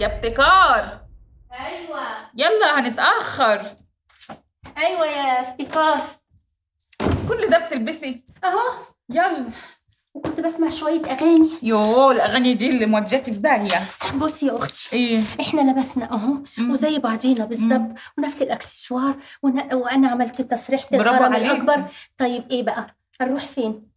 يا ابتكار. أيوه. يلا هنتأخر. أيوه يا افتكار كل ده بتلبسي؟ أهو. يلا. وكنت بسمع شوية أغاني. يوه الأغاني دي اللي مودياكي في داهية بصي يا أختي. إيه؟ إحنا لبسنا مم. وزي بعضينا بالظبط ونفس الأكسسوار وأنا, وأنا عملت الهرم عليكي. الأكبر. طيب إيه بقى؟ هنروح فين؟ إيه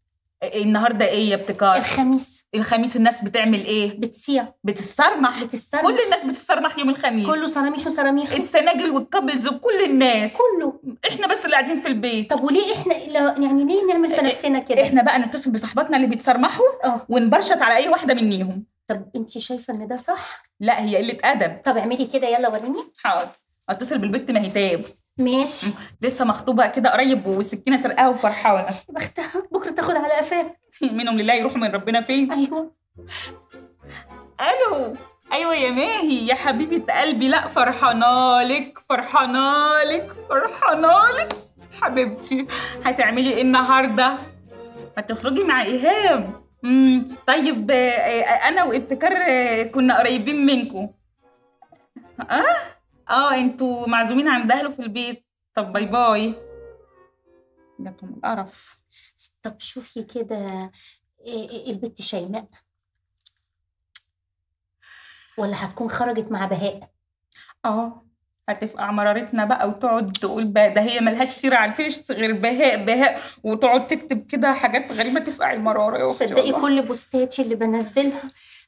النهارده إيه يا ابتكار؟ الخميس. الخميس الناس بتعمل إيه؟ بتصيع بتتصرمح بتسترمح كل الناس بتتصرمح يوم الخميس. كله صراميخ وصراميخ ال singles وال couples وكل الناس. كله. إحنا بس اللي قاعدين في البيت. طب وليه إحنا لا- يعني ليه نعمل في نفسنا كده؟ إحنا بقى نتصل بصاحباتنا اللي بيتصرمحوا آه. ونبرشط على أي واحدة منيهم. طب انت شايفة ان ده صح؟ لا هي قلة أدب. طب اعملي كده يلا وريني. حاضر. اتصل بالبت مهتاب. ماشي. لسه مخطوبة كده قريب والسكينة سرقاها وفرحانة. بختها تاخد على قفاها منهم لله يروحوا من ربنا فين؟ أيوه. ألو. أيوه يا ماهي يا حبيبة قلبي. لا فرحانالك فرحانالك فرحانالك حبيبتي هتعملي إيه النهارده؟ هتخرجي مع إيهاب. امم طيب آه، آه، أنا وابتكار آه، كنا قريبين منكم آه؟ آه أنتوا معزومين عند أهله في البيت. طب باي باي. جاتهم القرف. طب شوفي كده إيه- إيه البت شيماء. ولا هتكون خرجت مع بهاء؟ آه هتفقع مرارتنا بقى وتقعد تقول بقى ده هي ملهاش سيرة على الفيس غير بهاء بهاء وتقعد تكتب كده حاجات غريبة تفقع أختي صدقي. كل بوستاتي اللي بنزلها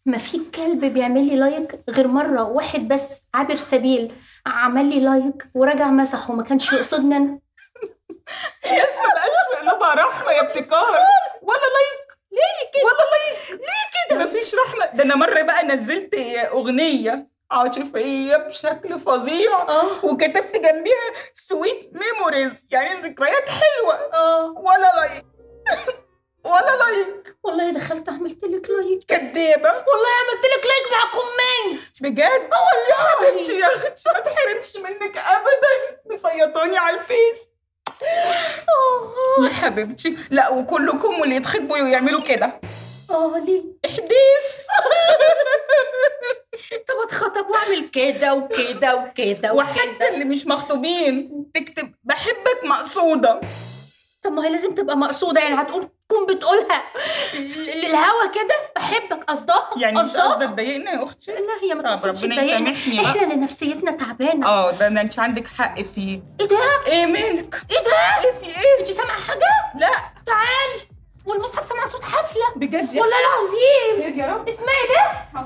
ما في كلب بيعمل لي like غير مرة واحد بس عابر سبيل عمل لي like ورجع مسح وما كانش يقصدني أنا. الناس ما بقاش في قلوبها رحمة يا ابتكار. ولا like. ليه كده؟ ولا like. ليه كده؟ مفيش رحمة. ده أنا مرة بقى نزلت أغنية عاطفية بشكل فظيع آه. وكتبت جنبيها sweet memories يعني ذكريات حلوة. آه. ولا like. ولا like. والله دخلت عملت لك like. كدابة. والله عملت لك like مع comment. بجد؟ آه والله. حبيبتي يا أختي ما تحرمش منك ابدا. مسيطاني على الفيس. يا حبيبتي. لا وكلكم واللي يتخطبوا يعملوا كده. آه ليه؟ احداث طب اتخطب واعمل كده وكده وكده وحتى اللي مش مخطوبين تكتب بحبك مقصودة. طب ما هي لازم تبقى مقصودة يعني هتقول تكون بتقولها للهوا كده؟ بحبك قصدها يعني مش قصدها تضايقني يا أختي؟ لا هي ما تقصدش تضايقنا. بقى. إحنا اللي نفسيتنا تعبانة. آه ده ده انت عندك حق فيه إيه ده؟ إيه مالك إيه ده؟ إيه في إيه؟ أنت سامعة حاجة؟ لا. تعالي. والمصحف سامع صوت حفله بجد والله العظيم. خير يا رب. اسمعي به